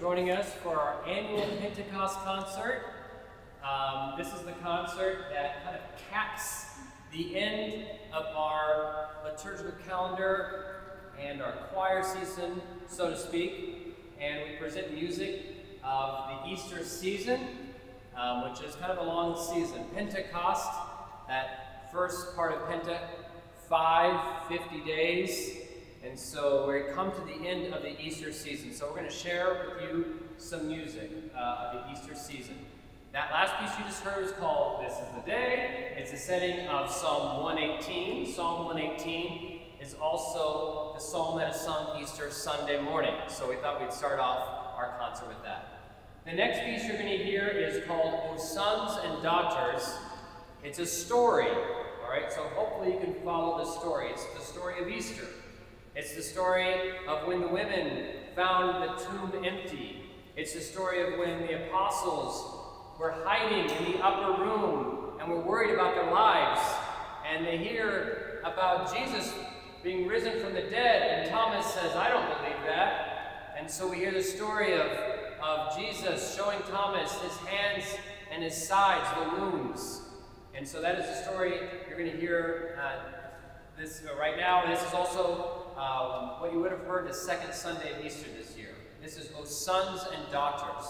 joining us for our annual Pentecost concert. Um, this is the concert that kind of caps the end of our liturgical calendar and our choir season, so to speak. And we present music of the Easter season, um, which is kind of a long season. Pentecost, that first part of Penta, five, 50 days, and so we come to the end of the Easter season. So we're going to share with you some music uh, of the Easter season. That last piece you just heard is called This is the Day. It's a setting of Psalm 118. Psalm 118 is also the psalm that is sung Easter Sunday morning. So we thought we'd start off our concert with that. The next piece you're going to hear is called O Sons and Daughters. It's a story, all right? So hopefully you can follow the story. It's the story of Easter. It's the story of when the women found the tomb empty. It's the story of when the apostles were hiding in the upper room and were worried about their lives. And they hear about Jesus being risen from the dead, and Thomas says, I don't believe that. And so we hear the story of, of Jesus showing Thomas his hands and his sides, the wounds. And so that is the story you're going to hear uh, this uh, right now. And This is also um, what you would have heard the second Sunday of Easter this year. This is O Sons and Daughters.